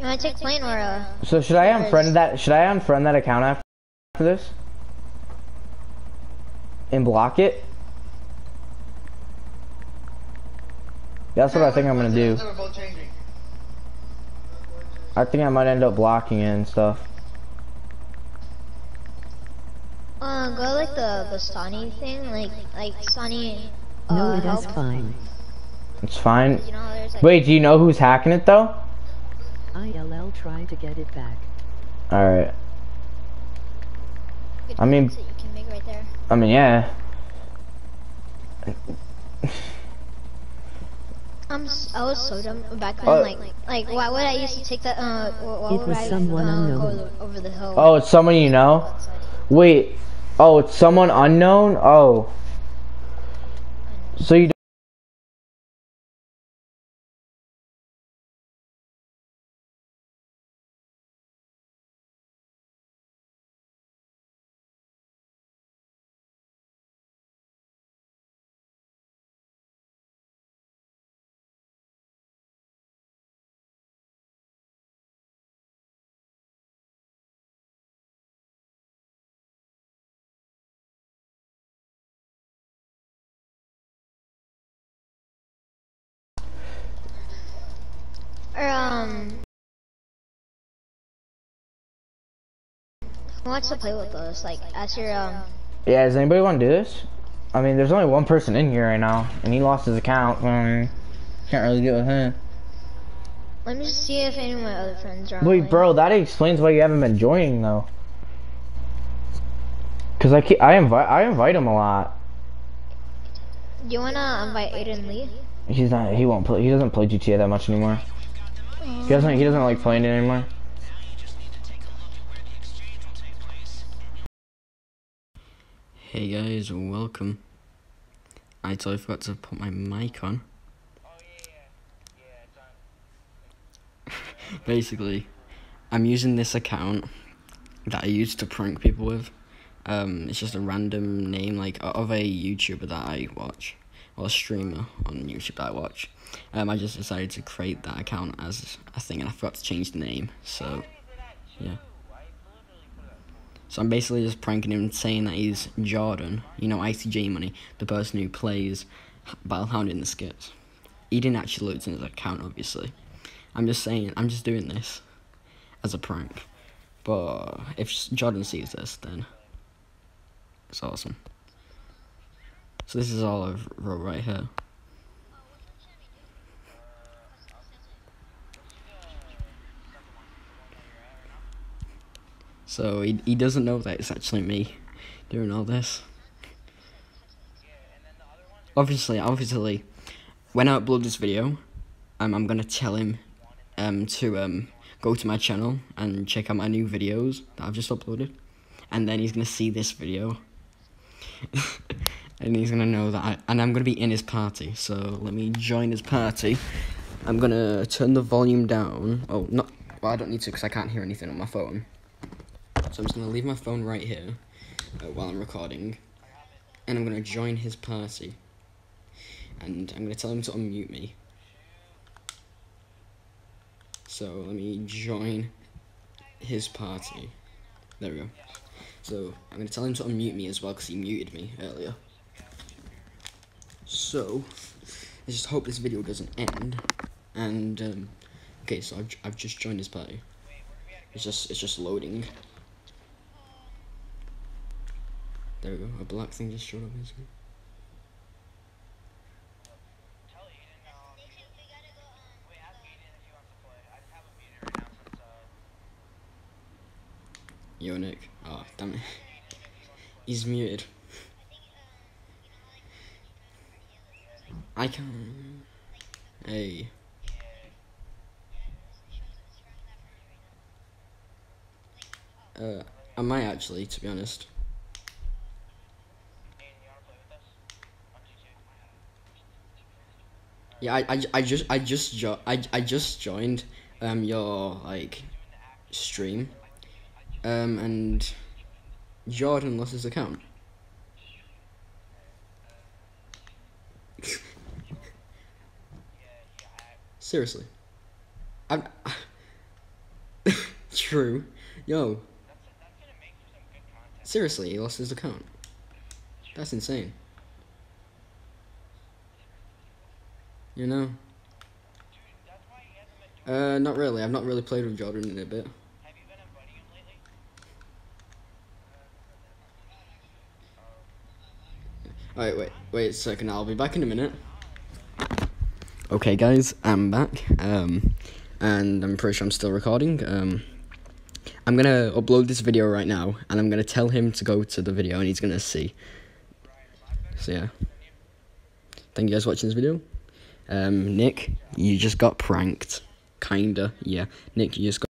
You wanna take plane or uh? So should I unfriend that? Should I unfriend that account after this? And block it? That's what I think I'm gonna do. We're both changing. I think I might end up blocking it and stuff. Uh, go like the Bastani thing, like like Sunny. No, uh, it is fine. It's fine. You know, like. Wait, do you know who's hacking it though? ILL try to get it back. Alright. I mean- that you can make right there. I mean, yeah. I'm s- I was so dumb back then. Oh. like like why would I used to take that? Uh, wh- why It was I someone uh, unknown. over the hill? Oh, it's someone you know? Wait. Oh, it's someone unknown? Oh. So you Or um. Who wants to play with us? Like, as your um. Yeah, does anybody want to do this? I mean, there's only one person in here right now, and he lost his account. Um, can't really deal with him. Let me see if any of my other friends are. Wait, bro, that explains why you haven't been joining though. Cause I keep, I invite I invite him a lot. Do you wanna invite Aiden Lee? He's not. He won't play. He doesn't play GTA that much anymore. He doesn't. He doesn't like playing it anymore. Hey guys, welcome. I totally forgot to put my mic on. Basically, I'm using this account that I used to prank people with. Um, it's just a random name like of a YouTuber that I watch or streamer on YouTube that I watch. Um, I just decided to create that account as a thing, and I forgot to change the name. So, yeah. So I'm basically just pranking him, saying that he's Jordan, you know, ICJ Money, the person who plays Battlehound in the skits. He didn't actually look in his account, obviously. I'm just saying, I'm just doing this as a prank. But if Jordan sees this, then it's awesome. So this is all I wrote right here. So he, he doesn't know that it's actually me doing all this. Obviously, obviously, when I upload this video, um, I'm gonna tell him um, to um, go to my channel and check out my new videos that I've just uploaded. And then he's gonna see this video. and he's gonna know that I, and I'm gonna be in his party. So let me join his party. I'm gonna turn the volume down. Oh, not, well, I don't need to because I can't hear anything on my phone. So I'm just gonna leave my phone right here uh, while I'm recording, and I'm gonna join his party, and I'm gonna tell him to unmute me. So let me join his party. There we go. So I'm gonna tell him to unmute me as well because he muted me earlier. So I just hope this video doesn't end. And um, okay, so I've, I've just joined this party. It's just it's just loading. There we go. A black thing just showed up. Yo, Nick. Oh, damn it. He's muted. I can't. Hey. Uh, I might actually, to be honest. Yeah, I, I, I just I just jo- I, I just joined um your like stream um and Jordan lost his account. Seriously, I'm true. Yo. Seriously, he lost his account. That's insane. You know? Uh, not really. I've not really played with Jordan in a bit. Alright, wait, wait a second. I'll be back in a minute. Okay, guys, I'm back. Um, and I'm pretty sure I'm still recording. Um, I'm gonna upload this video right now, and I'm gonna tell him to go to the video, and he's gonna see. So yeah. Thank you guys for watching this video. Um, Nick, you just got pranked. Kinda, yeah. Nick, you just got.